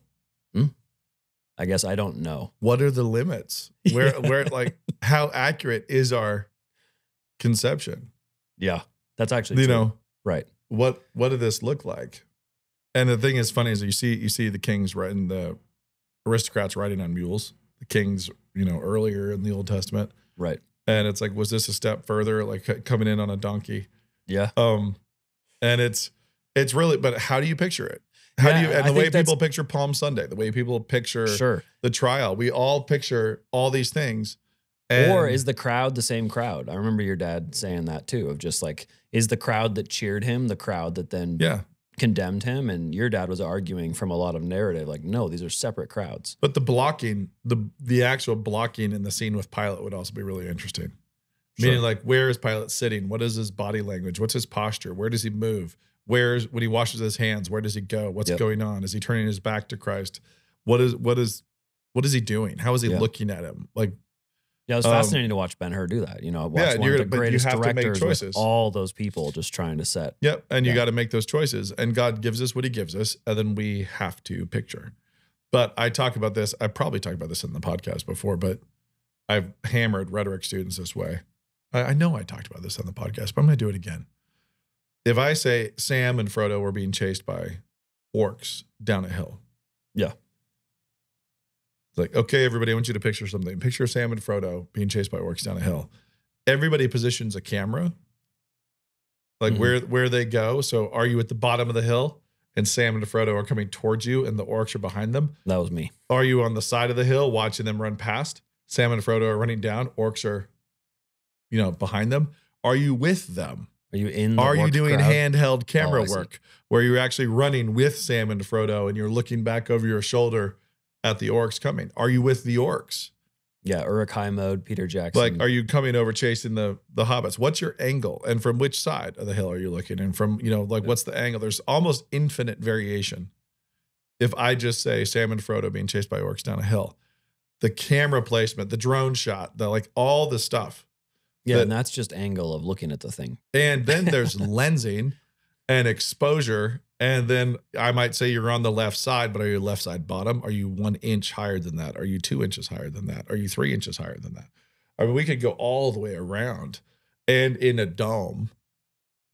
I guess I don't know. What are the limits? Where where like how accurate is our conception? Yeah. That's actually you true. know, right. what what did this look like? And the thing is funny is you see you see the kings riding the aristocrats riding on mules, the kings, you know, earlier in the Old Testament. Right. And it's like, was this a step further, like coming in on a donkey? Yeah. Um, and it's it's really, but how do you picture it? How do you and I the way people picture Palm Sunday, the way people picture Sure. the trial, we all picture all these things. And or is the crowd the same crowd? I remember your dad saying that too, of just like, is the crowd that cheered him the crowd that then yeah, condemned him? And your dad was arguing from a lot of narrative, like, no, these are separate crowds. but the blocking, the the actual blocking in the scene with Pilate would also be really interesting. Meaning, like, where is Pilate sitting? What is his body language? What's his posture? Where does he move? Where's when he washes his hands? Where does he go? What's Yep. going on? Is he turning his back to Christ? What is what is what is he doing? How is he Yeah. looking at him? Like, Yeah, it was Um, fascinating to watch Ben Hur do that. You know, watch Yeah, one you're of the but you greatest have to make directors with all those people just trying to set. Yep. And you got to make those choices. And God gives us what he gives us. And then we have to picture. But I talk about this. I probably talked about this in the podcast before, but I've hammered rhetoric students this way. I, I know I talked about this on the podcast, but I'm going to do it again. If I say Sam and Frodo were being chased by orcs down a hill. Yeah. It's like, okay, everybody, I want you to picture something. Picture Sam and Frodo being chased by orcs down a hill. Everybody positions a camera like Mhm. where where they go. So are you at the bottom of the hill and Sam and Frodo are coming towards you and the orcs are behind them? That was me. Are you on the side of the hill watching them run past? Sam and Frodo are running down, orcs are you know behind them. Are you with them? Are you in? The Are you doing crowd? handheld camera Oh, work where you're actually running with Sam and Frodo and you're looking back over your shoulder at the orcs coming? Are you with the orcs? Yeah, Uruk-hai mode, Peter Jackson. Like, are you coming over chasing the the hobbits? What's your angle, and from which side of the hill are you looking? And from you know, like, what's the angle? There's almost infinite variation. If I just say Sam and Frodo being chased by orcs down a hill, the camera placement, the drone shot, the like, all the stuff, yeah, that- and that's just angle of looking at the thing. and then there's lensing and exposure, and then I might say you're on the left side, but are you left side bottom? Are you one inch higher than that? Are you two inches higher than that? Are you three inches higher than that? I mean, we could go all the way around, and in a dome,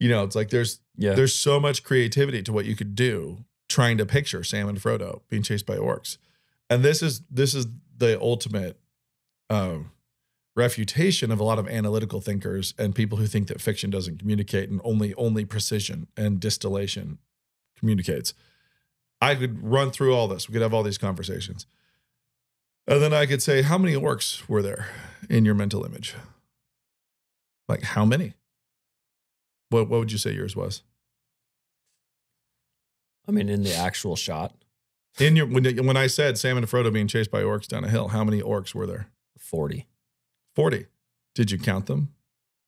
you know, it's like there's Yeah, there's so much creativity to what you could do trying to picture Sam and Frodo being chased by orcs. And this is this is the ultimate um, refutation of a lot of analytical thinkers and people who think that fiction doesn't communicate and only only precision and distillation communicates. I could run through all this. We could have all these conversations. And then I could say, how many orcs were there in your mental image? Like how many? What what would you say yours was? I mean, in the actual shot, In your when when I said Sam and Frodo being chased by orcs down a hill, how many orcs were there? forty. Forty. Did you count them?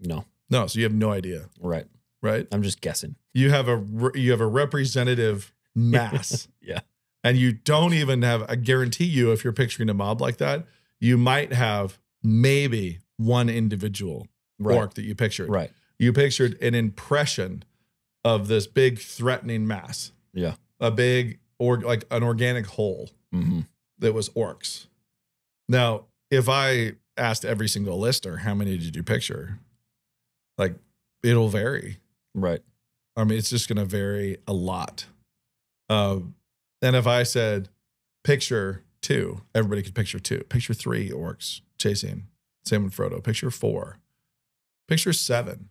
No, No. So you have no idea, right. right? I'm just guessing. You have a re- you have a representative mass, Yeah, and you don't even have. I guarantee you, if you're picturing a mob like that, you might have maybe one individual right, orc that you pictured. right. You pictured an impression of this big threatening mass, Yeah. a big or like an organic whole. hmm that was orcs. Now, if I asked every single listener, how many did you picture? Like it'll vary. Right. I mean, it's just going to vary a lot. Um, and if I said picture two, everybody could picture two. Picture three orcs chasing Sam and Frodo. Picture four. Picture seven.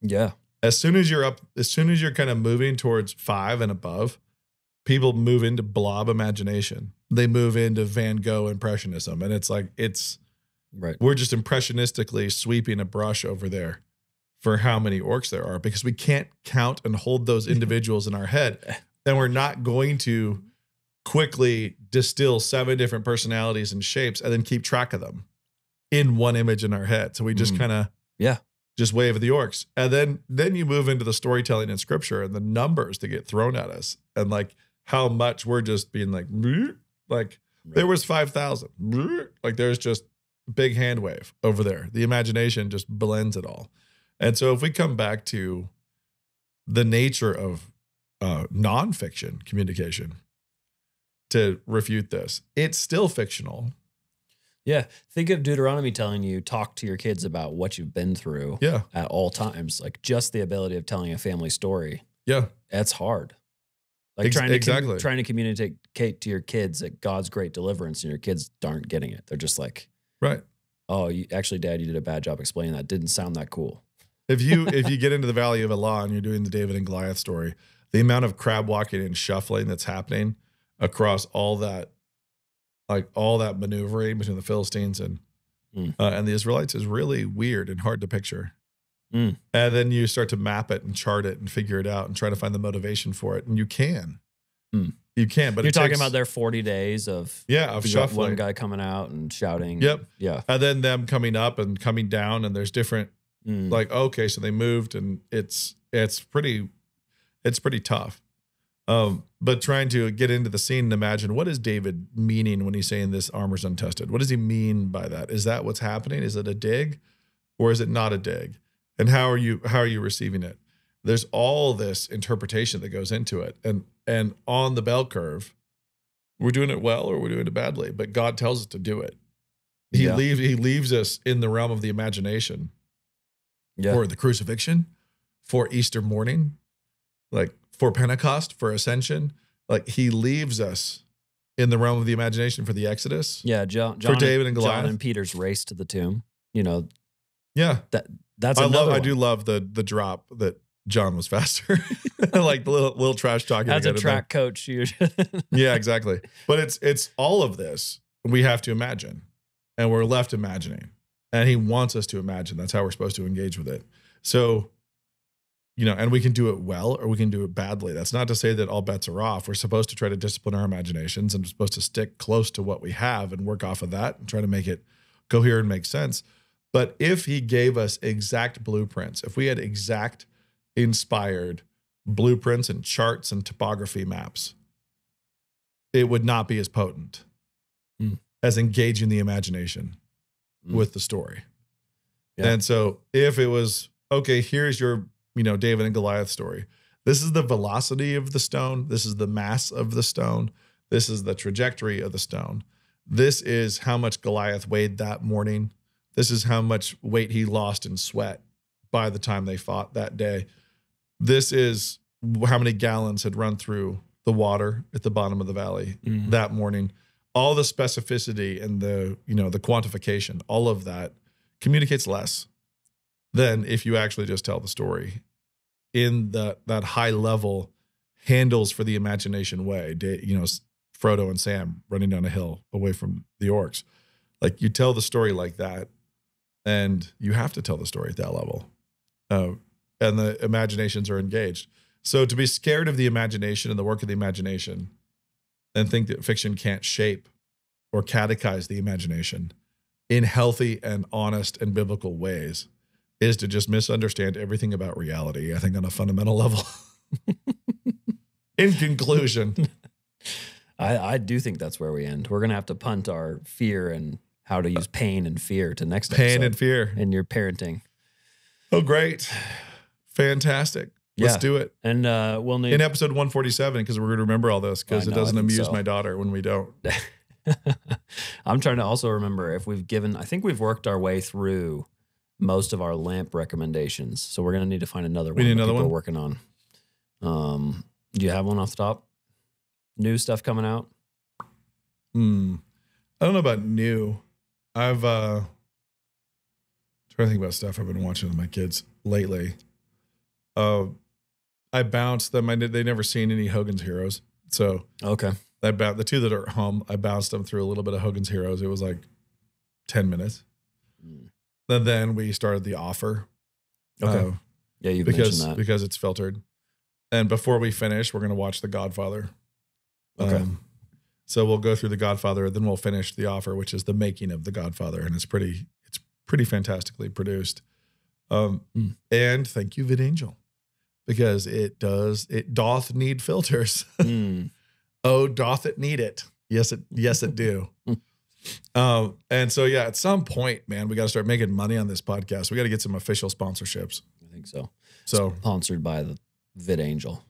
Yeah. As soon as you're up, as soon as you're kind of moving towards five and above, people move into blob imagination. They move into Van Gogh impressionism. And it's like, it's, Right. we're just impressionistically sweeping a brush over there for how many orcs there are because we can't count and hold those individuals in our head. Then we're not going to quickly distill seven different personalities and shapes and then keep track of them in one image in our head. So we just Mhm. kind of Yeah. just wave at the orcs. And then then you move into the storytelling in scripture and the numbers that get thrown at us and like how much we're just being like like there was 5,000. Like there's just big hand wave over there. The imagination just blends it all. And so if we come back to the nature of uh, nonfiction communication to refute this, it's still fictional. Yeah. Think of Deuteronomy telling you talk to your kids about what you've been through Yeah. at all times. Like just the ability of telling a family story. Yeah. That's hard. Like Ex- trying to com- exactly. trying to communicate to your kids that God's great deliverance, and your kids aren't getting it. They're just like, Right. "Oh, you, actually, Dad, you did a bad job explaining that. Didn't sound that cool." If you if you get into the Valley of Elah and you're doing the David and Goliath story, the amount of crab walking and shuffling that's happening across all that, like all that maneuvering between the Philistines and Mm. uh, and the Israelites is really weird and hard to picture. Mm. And then you start to map it and chart it and figure it out and try to find the motivation for it, and you can, Mm. You can't. But You're talking takes- about their 40 days of yeah of shuffling. one guy coming out and shouting. Yep. Yeah. and then them coming up and coming down, and there's different Mm. like okay so they moved and it's it's pretty it's pretty tough um but trying to get into the scene and imagine what is david meaning when he's saying this armor's untested what does he mean by that is that what's happening is it a dig or is it not a dig and how are you how are you receiving it there's all this interpretation that goes into it and and on the bell curve we're doing it well or we're doing it badly but god tells us to do it he Yeah. leaves he leaves us in the realm of the imagination yeah. for the crucifixion, for Easter morning, like for Pentecost, for ascension. Like he leaves us in the realm of the imagination for the Exodus. yeah. John, John David and John Goliath. and Peter's race to the tomb. You know, Yeah. That that's I love I do love the the drop that John was faster. like the little little trash talking. As a track coach, you. Yeah, exactly. But it's it's all of this we have to imagine. And we're left imagining. And he wants us to imagine. That's how we're supposed to engage with it. So you know, and we can do it well or we can do it badly. That's not to say that all bets are off. We're supposed to try to discipline our imaginations and we're supposed to stick close to what we have and work off of that and try to make it cohere and make sense. But if he gave us exact blueprints, if we had exact inspired blueprints and charts and topography maps, it would not be as potent Hmm. as engaging the imagination Hmm. with the story. Yeah. And so if it was okay, here's your, you know, David and Goliath story. This is the velocity of the stone. This is the mass of the stone. This is the trajectory of the stone. This is how much Goliath weighed that morning. This is how much weight he lost in sweat by the time they fought that day. This is how many gallons had run through the water at the bottom of the valley Mm. that morning. All the specificity and the, you know, the quantification, all of that communicates less than if you actually just tell the story in the that high level handles for the imagination way. You know, Frodo and Sam running down a hill away from the orcs. Like you tell the story like that, and you have to tell the story at that level, uh, and the imaginations are engaged. So to be scared of the imagination and the work of the imagination, and think that fiction can't shape or catechize the imagination in healthy and honest and biblical ways is to just misunderstand everything about reality, I think, on a fundamental level. in conclusion, I, I do think that's where we end. We're gonna have to punt our fear and how to use pain and fear to next pain and fear. in your parenting. Oh, great. Fantastic. Let's Yeah. do it. And uh, we'll need In episode 147, because we're going to remember all this, because it doesn't amuse so. my daughter when we don't. I'm trying to also remember if we've given, I think we've worked our way through most of our lamp recommendations. So we're going to need to find another We one need that another one? are working on. Um, do you have one off the top? New stuff coming out? Hmm. I don't know about new. I've uh trying to think about stuff I've been watching with my kids lately. Uh I bounced them. I did they never seen any Hogan's Heroes. So Okay. I bounced the two that are at home, I bounced them through a little bit of Hogan's Heroes. It was like 10 minutes. Mm. And then we started the offer. Okay. uh, Yeah, you've because mentioned that. because it's filtered. And before we finish, we're gonna watch The Godfather. Okay. Um, so we'll go through The Godfather, then we'll finish the offer, which is the making of The Godfather, and it's pretty it's pretty fantastically produced. Um, Hmm. and thank you, VidAngel, because it does it doth need filters. Mm. oh, doth it need it? Yes, it yes it do. um, and so yeah, at some point, man, we got to start making money on this podcast. We got to get some official sponsorships. I think so. So Sponsored by the VidAngel.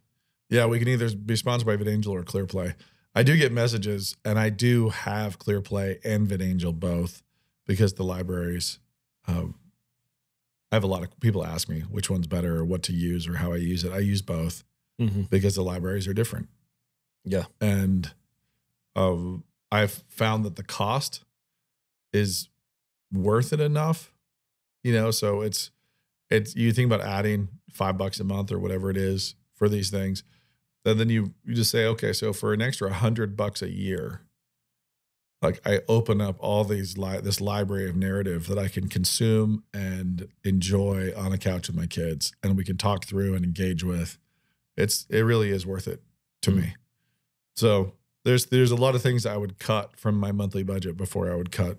Yeah, we can either be sponsored by VidAngel or ClearPlay. I do get messages, and I do have ClearPlay and VidAngel both because the libraries. Um, I have a lot of people ask me which one's better or what to use or how I use it. I use both Mm-hmm. because the libraries are different, Yeah. and um, I've found that the cost is worth it enough. You know, so it's it's you think about adding five bucks a month or whatever it is for these things, and then you you just say, okay, so for an extra hundred bucks a year, like I open up all these li- this library of narrative that I can consume and enjoy on a couch with my kids, and we can talk through and engage with. It's it really is worth it to Mm. me. So there's there's a lot of things I would cut from my monthly budget before I would cut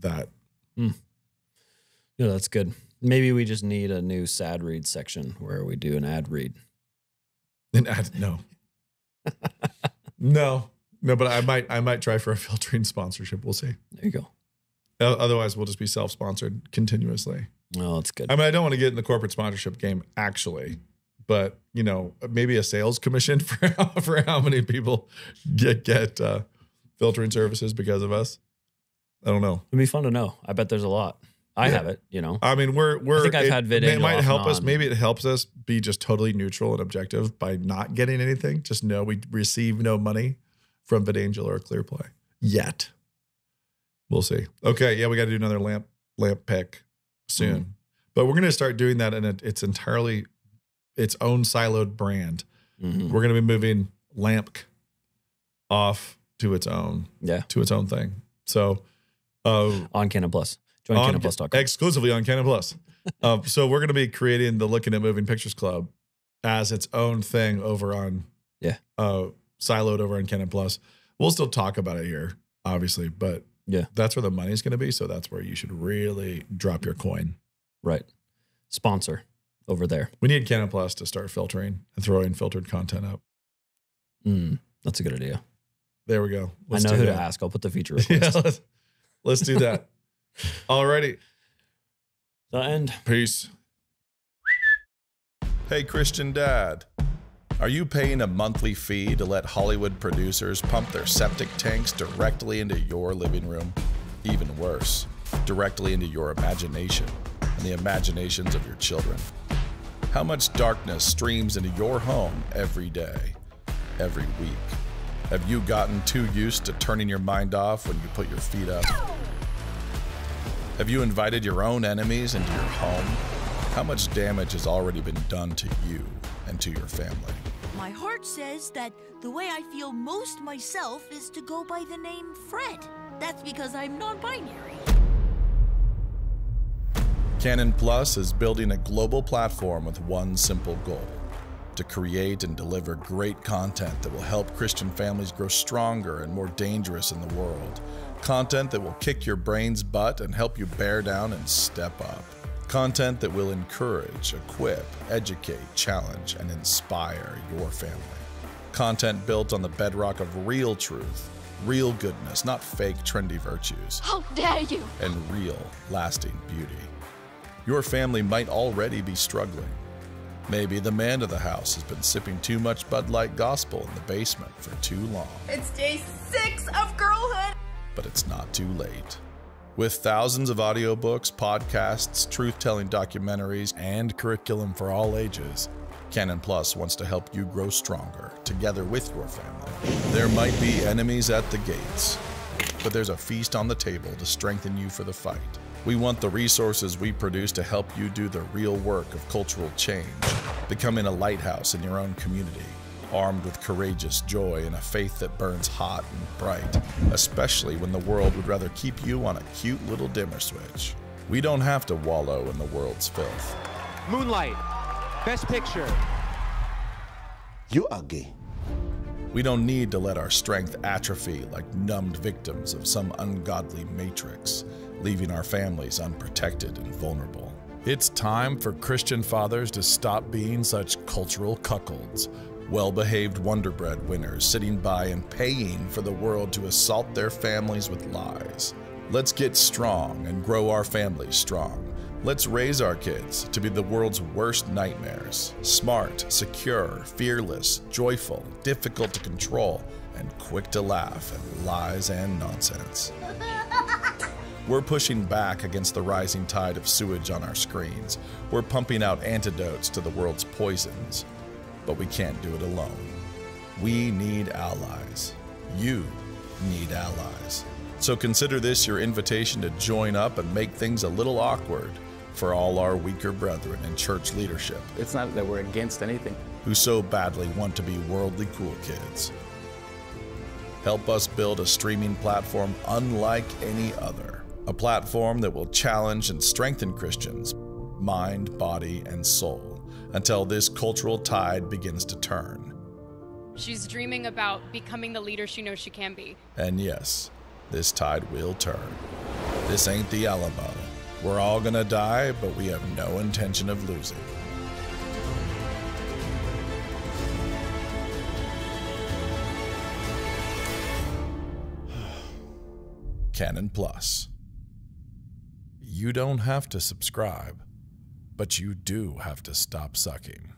that. Yeah, that's good. Maybe we just need a new sad read section where we do an ad read. And add, no, no, no. But I might I might try for a filtering sponsorship. We'll see. There you go. O- Otherwise, we'll just be self sponsored continuously. Oh, that's good. I mean, I don't want to get in the corporate sponsorship game actually, but you know, maybe a sales commission for how, for how many people get get uh, filtering services because of us. I don't know. It'd be fun to know. I bet there's a lot. I Yeah. have it, you know. I mean, we're we're. I think I've it, had It VidAngel might help us. Maybe it helps us be just totally neutral and objective by not getting anything. Just know we receive no money from VidAngel or ClearPlay yet. We'll see. Okay, yeah, we got to do another lamp lamp pick soon, Mm-hmm. but we're gonna start doing that in a, it's entirely its own siloed brand. Mhm. We're gonna be moving lamp off to its own Yeah. to its own thing. So. Uh, On Canon Plus. Join on, CanonPlus.com. exclusively on Canon Plus. uh, so we're going to be creating the Looking at Moving Pictures Club as its own thing over on Yeah. uh, siloed over on Canon Plus. We'll still talk about it here, obviously, but Yeah. that's where the money's going to be. So that's where you should really drop your coin. right. Sponsor over there. We need Canon Plus to start filtering and throwing filtered content up. Mm, that's a good idea. There we go. I know who that. to ask. I'll put the feature Yeah, request. let's, let's do that. Alrighty. The end. Peace. Hey, Christian Dad. Are you paying a monthly fee to let Hollywood producers pump their septic tanks directly into your living room? Even worse, directly into your imagination and the imaginations of your children. How much darkness streams into your home every day, every week? Have you gotten too used to turning your mind off when you put your feet up? Have you invited your own enemies into your home? How much damage has already been done to you and to your family? My heart says that the way I feel most myself is to go by the name Fred. That's because I'm non binary. Canon Plus is building a global platform with one simple goal to create and deliver great content that will help Christian families grow stronger and more dangerous in the world. Content that will kick your brain's butt and help you bear down and step up. Content that will encourage, equip, educate, challenge, and inspire your family. Content built on the bedrock of real truth, real goodness, not fake trendy virtues How dare you! and real, lasting beauty. Your family might already be struggling. Maybe the man of the house has been sipping too much Bud Light Gospel in the basement for too long. It's day six of girlhood. but it's not too late. With thousands of audiobooks, podcasts, truth telling documentaries, and curriculum for all ages, Canon Plus wants to help you grow stronger together with your family. There might be enemies at the gates, but there's a feast on the table to strengthen you for the fight. We want the resources we produce to help you do the real work of cultural change, becoming a lighthouse in your own community, armed with courageous joy and a faith that burns hot and bright, especially when the world would rather keep you on a cute little dimmer switch. We don't have to wallow in the world's filth. Moonlight, Best Picture. You are gay. We don't need to let our strength atrophy like numbed victims of some ungodly matrix, leaving our families unprotected and vulnerable. It's time for Christian fathers to stop being such cultural cuckolds, well behaved Wonder Bread winners sitting by and paying for the world to assault their families with lies. Let's get strong and grow our families strong. Let's raise our kids to be the world's worst nightmares smart, secure, fearless, joyful, difficult to control, and quick to laugh at lies and nonsense. We're pushing back against the rising tide of sewage on our screens. We're pumping out antidotes to the world's poisons. But we can't do it alone. We need allies. You need allies. So consider this your invitation to join up and make things a little awkward for all our weaker brethren in church leadership It's not that we're against anything. who so badly want to be worldly cool kids. Help us build a streaming platform unlike any other, a platform that will challenge and strengthen Christians, mind, body, and soul, until this cultural tide begins to turn. She's dreaming about becoming the leader she knows she can be. And yes, this tide will turn. This ain't the Alamo. We're all gonna die, but we have no intention of losing. Canon Plus. You don't have to subscribe, but you do have to stop sucking.